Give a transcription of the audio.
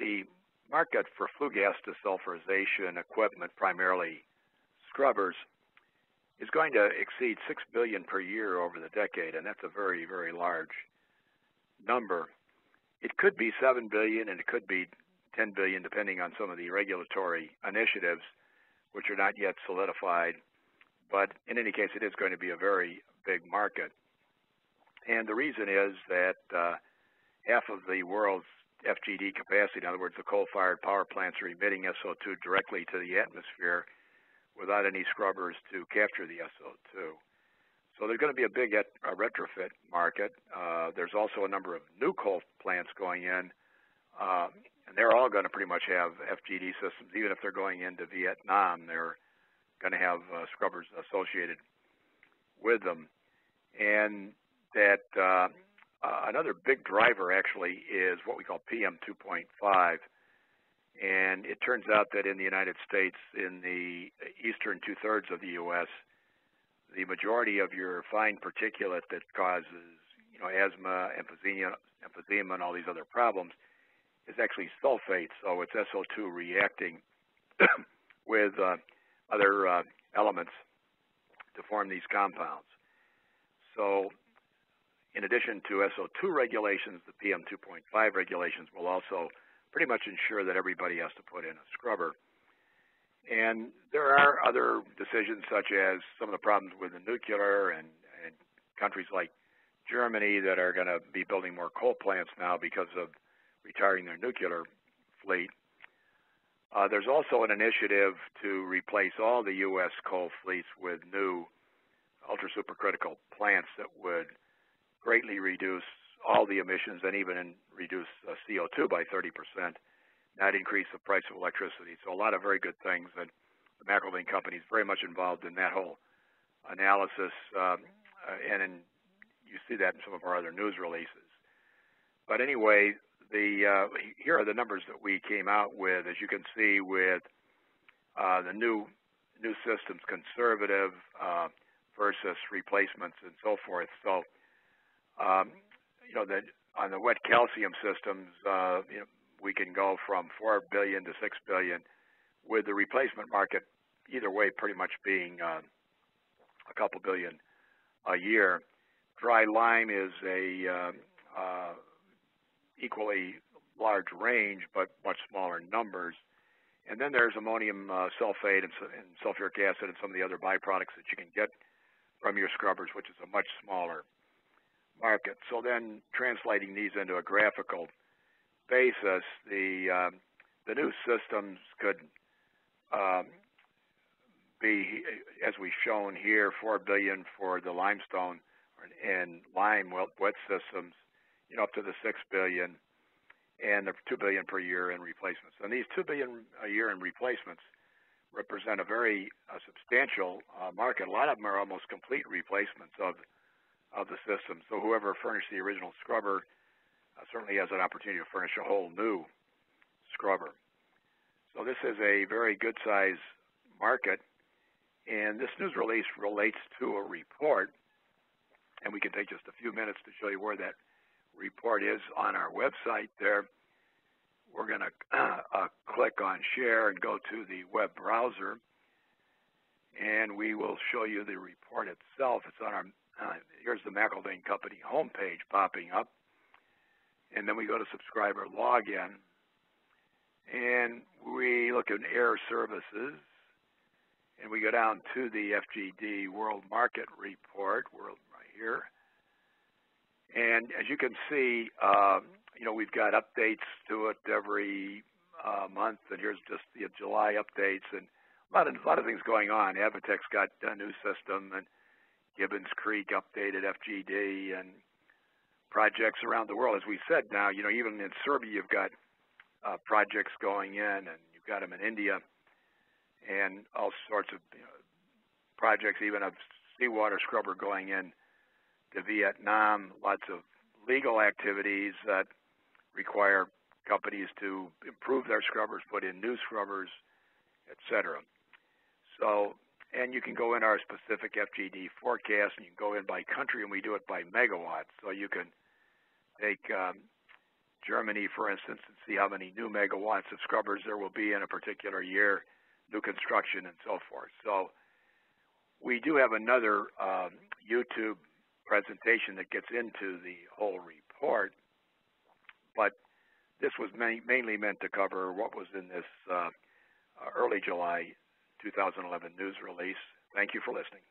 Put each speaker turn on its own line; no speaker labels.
the market for flue gas desulfurization equipment, primarily scrubbers, is going to exceed six billion per year over the decade, and that's a very, very large number. It could be seven billion, and it could be 10 billion, depending on some of the regulatory initiatives, which are not yet solidified. But in any case, it is going to be a very big market. And the reason is that uh, half of the world's FGD capacity, in other words, the coal-fired power plants are emitting SO2 directly to the atmosphere without any scrubbers to capture the SO2. So there's going to be a big a retrofit market. Uh, there's also a number of new coal plants going in, uh, and they're all going to pretty much have FGD systems. Even if they're going into Vietnam, they're going to have uh, scrubbers associated with them. And that uh, another big driver actually is what we call PM 2.5. And it turns out that in the United States, in the eastern two thirds of the U.S., the majority of your fine particulate that causes, you know, asthma, emphysema, emphysema, and all these other problems is actually sulfate. So it's SO2 reacting with uh, other uh, elements to form these compounds. So in addition to SO2 regulations, the PM 2.5 regulations will also pretty much ensure that everybody has to put in a scrubber. And there are other decisions such as some of the problems with the nuclear and, and countries like Germany that are going to be building more coal plants now because of retiring their nuclear fleet. Uh, there's also an initiative to replace all the U.S. coal fleets with new ultra supercritical plants that would greatly reduce all the emissions and even reduce uh, CO2 by 30%, not increase the price of electricity. So a lot of very good things, and the McIlvaine company is very much involved in that whole analysis, um, uh, and in, you see that in some of our other news releases. But anyway, the uh, here are the numbers that we came out with. As you can see, with uh, the new new systems, conservative uh, versus replacements, and so forth. So, um, you know, that on the wet calcium systems, uh, you know, we can go from four billion to six billion, with the replacement market either way pretty much being uh, a couple billion a year. Dry lime is a uh, uh, equally large range, but much smaller numbers. And then there's ammonium uh, sulfate and, and, sulfuric acid and some of the other byproducts that you can get from your scrubbers, which is a much smaller market. So then translating these into a graphical basis, the uh, the new systems could um, be, as we've shown here, four billion for the limestone and lime wet systems, you know, up to the six billion, and the two billion per year in replacements. And these two billion a year in replacements represent a very uh, substantial uh, market. A lot of them are almost complete replacements of of the system. So whoever furnished the original scrubber uh, certainly has an opportunity to furnish a whole new scrubber. So this is a very good size market. And this news release relates to a report, and we can take just a few minutes to show you where that report is on our website there. We're going to uh, uh, click on share and go to the web browser, and we will show you the report itself. It's on our, uh, here's the McIlvaine Company homepage popping up. And then we go to subscriber login, and we look at air services, and we go down to the FGD World Market Report, world right here. And as you can see, uh, you know, we've got updates to it every uh, month, and here's just the July updates, and a lot of a lot of things going on. Avitec's got a new system, and Gibbons Creek updated FGD, and projects around the world. As we said, now you know, even in Serbia, you've got uh, projects going in, and you've got them in India, and all sorts of you know, projects, even a seawater scrubber going in to Vietnam, lots of legal activities that require companies to improve their scrubbers, put in new scrubbers, etc. So, and you can go in our specific FGD forecast, and you can go in by country, and we do it by megawatts. So you can take um, Germany, for instance, and see how many new megawatts of scrubbers there will be in a particular year, new construction, and so forth. So we do have another um, YouTube presentation that gets into the whole report, but this was mainly meant to cover what was in this uh, early July 2011 news release. Thank you for listening.